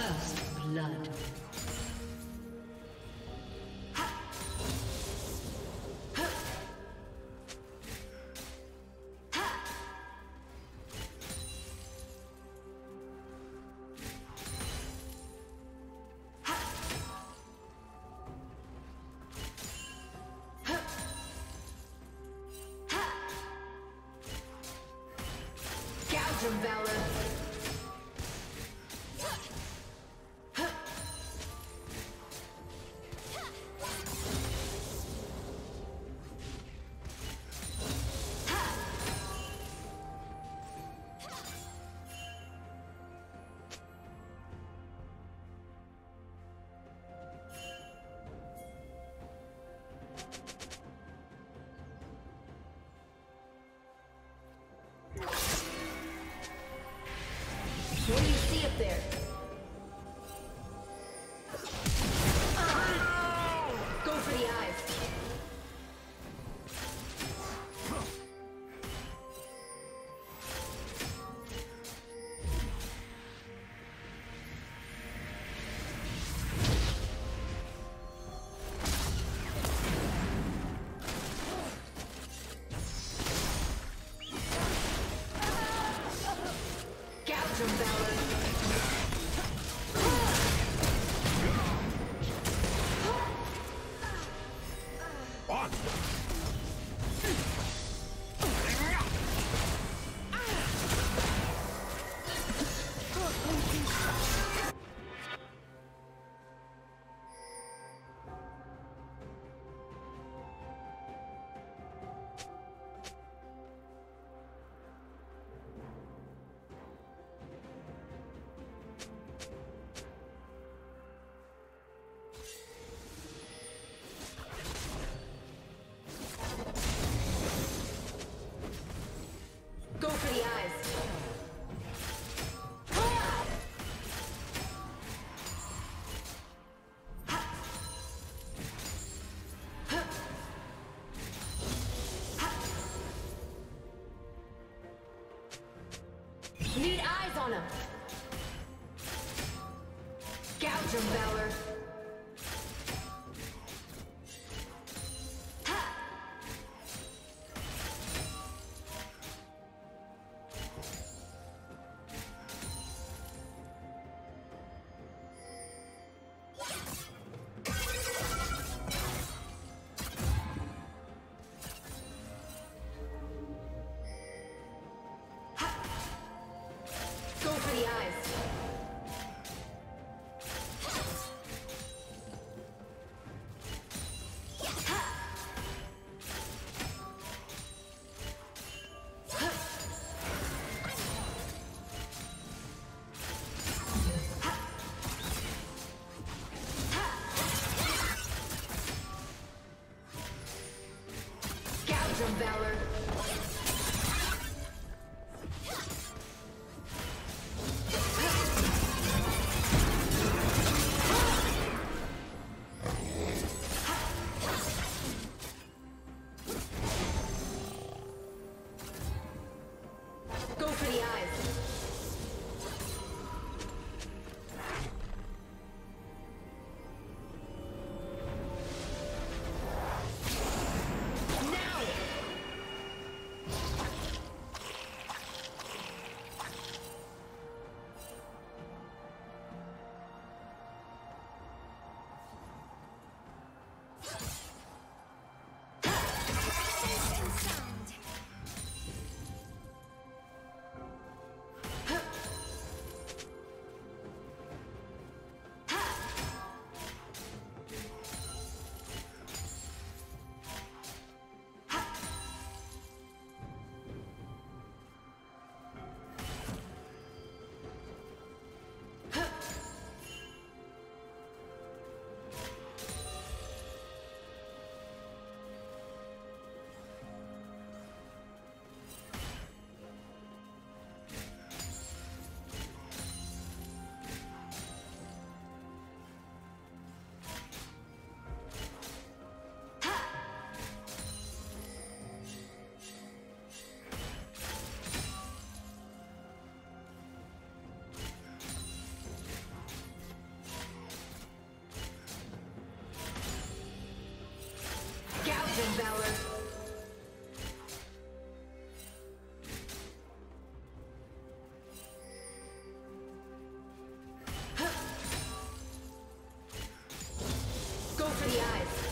First blood. Go for the eyes.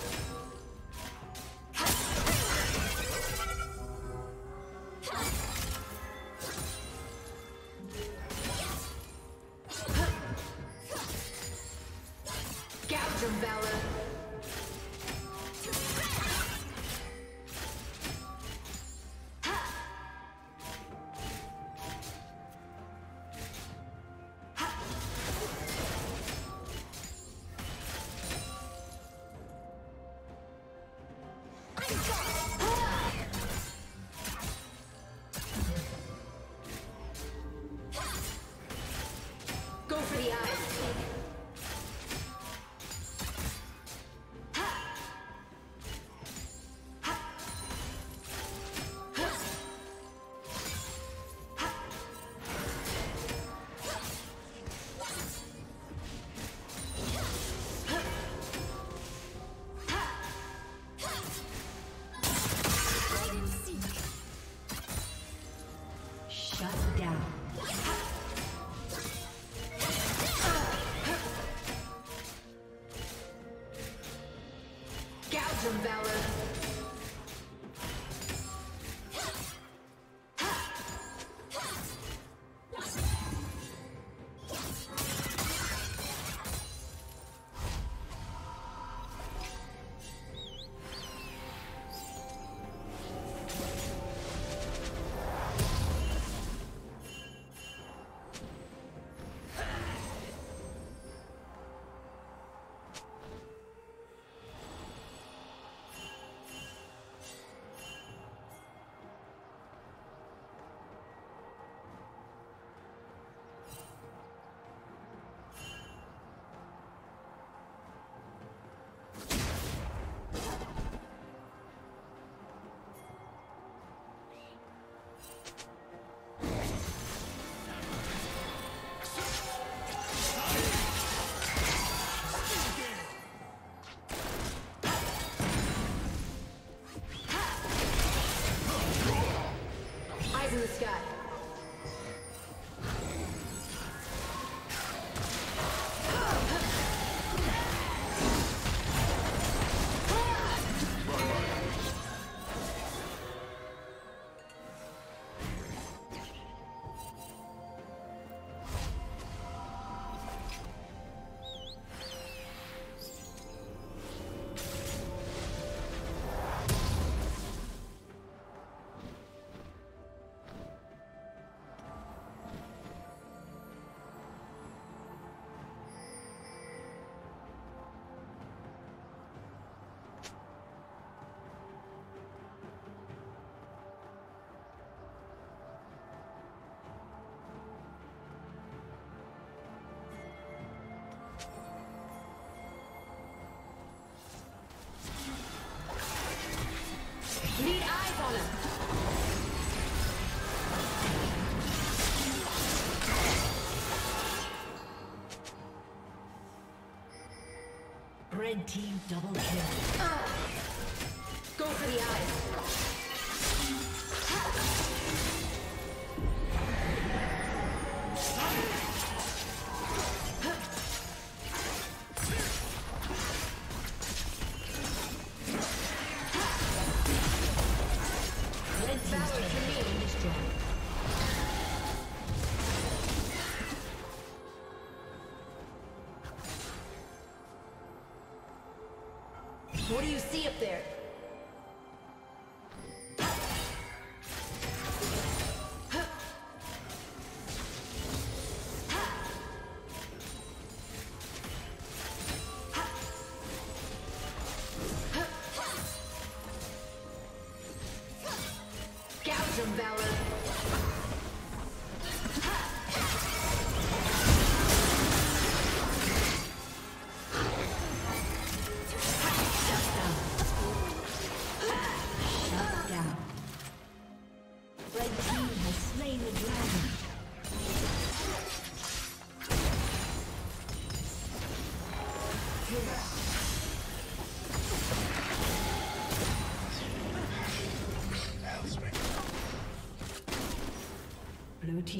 Team double kill. Go for the eyes.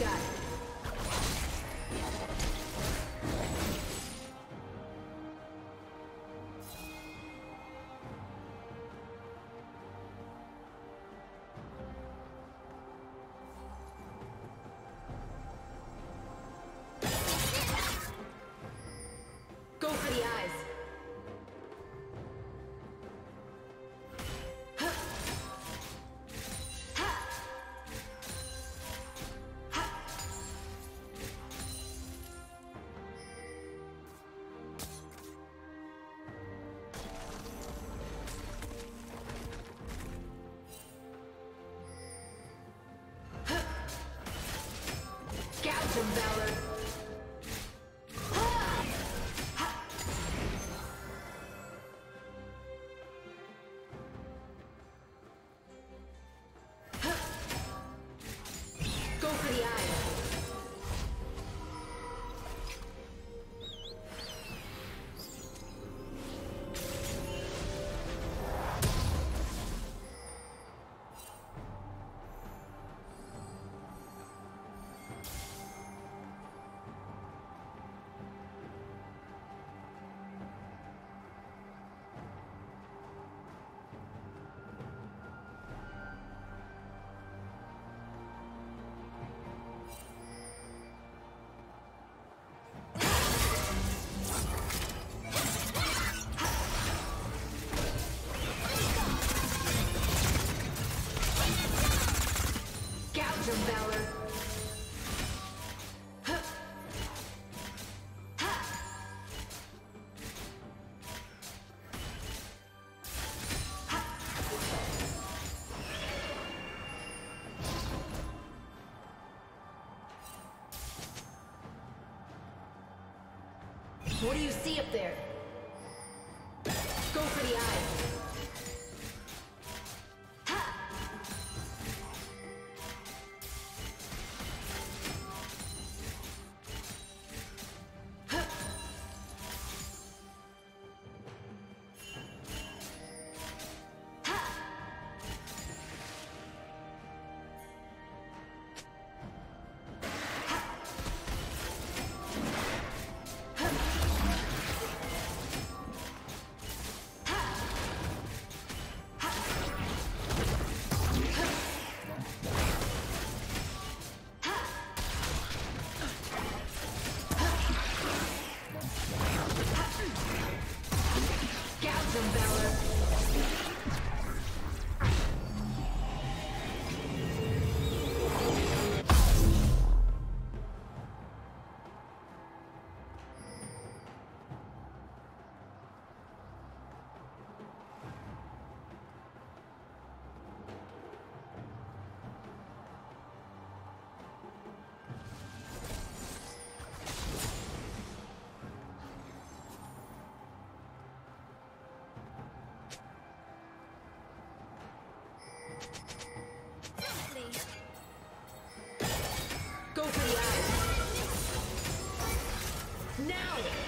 In What do you see up there? Go for the eyes. Spree.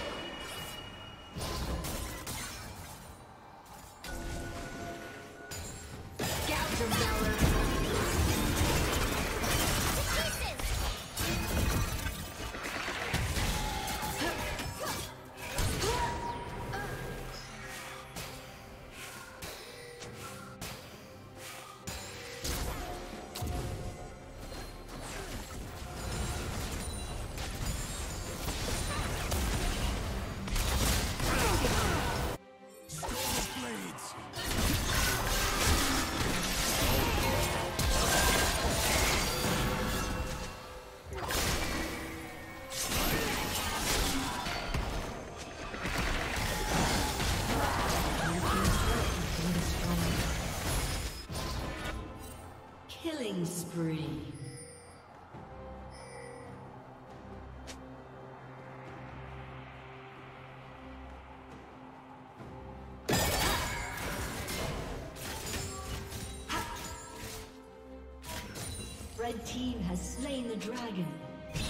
Team has slain the dragon.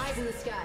Eyes in the sky.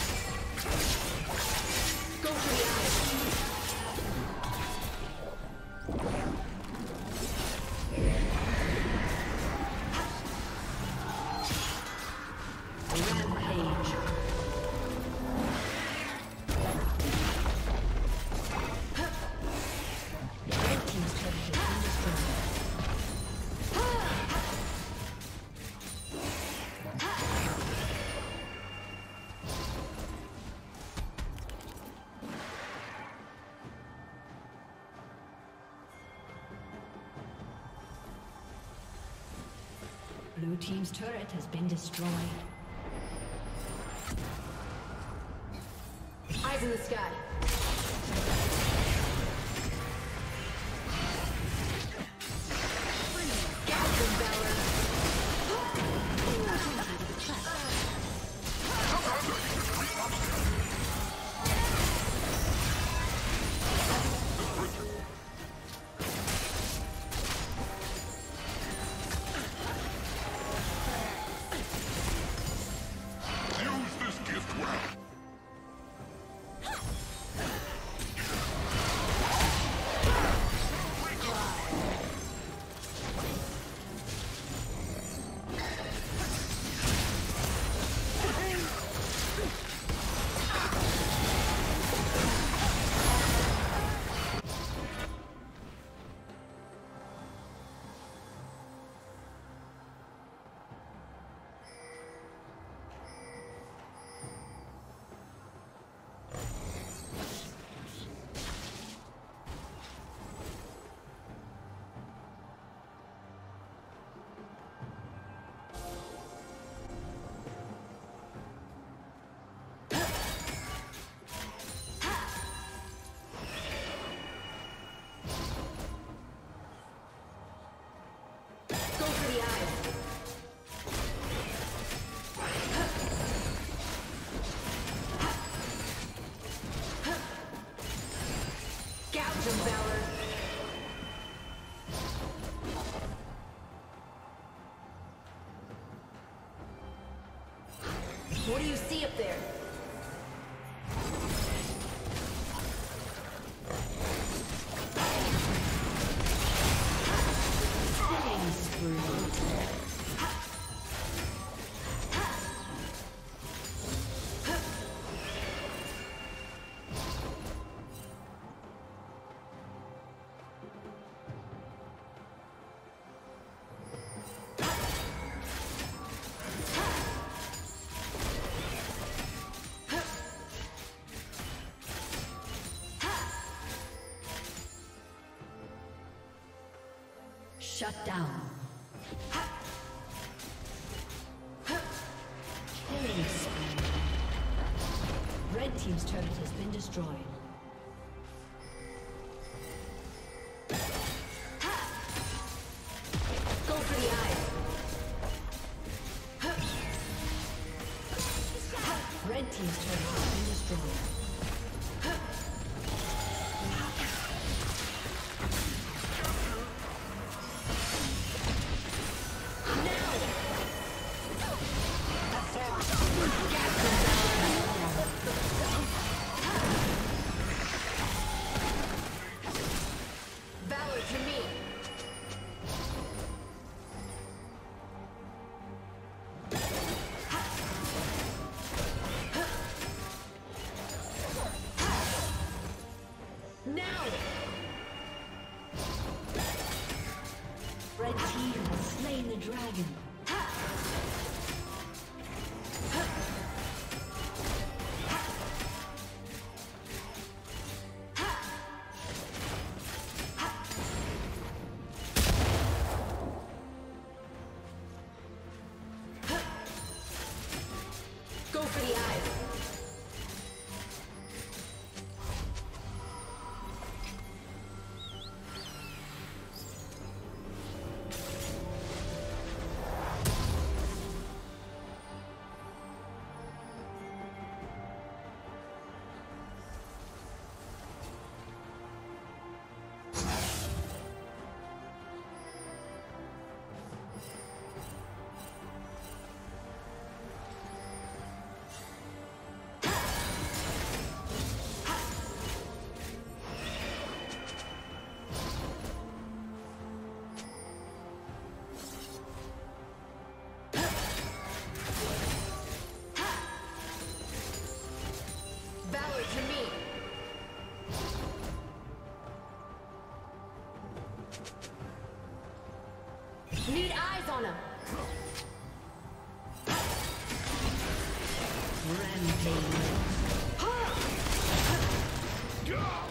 Team's turret has been destroyed. Eyes in the sky. Gouge them down. Shut down. Killing spree. Red Team's turret has been destroyed. Blue team has slain Go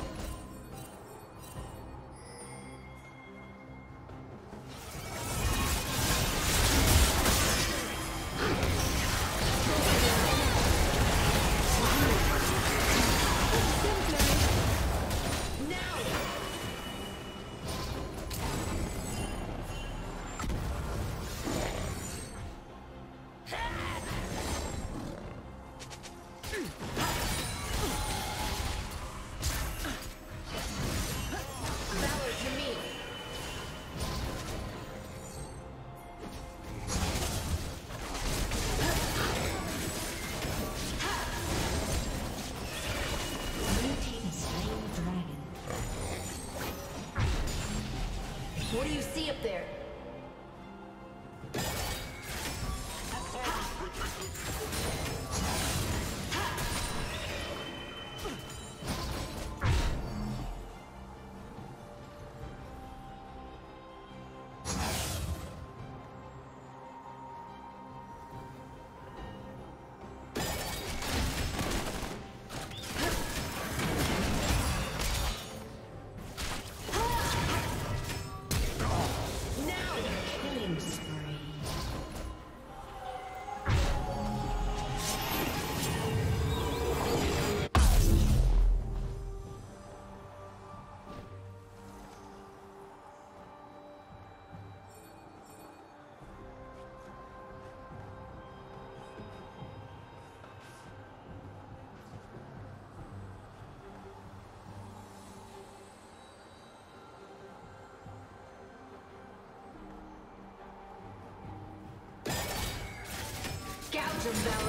Phantom Valley.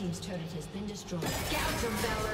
team's turret has been destroyed. Gouge them, Valor!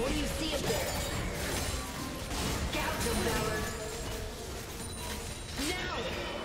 What do you see up there? Now!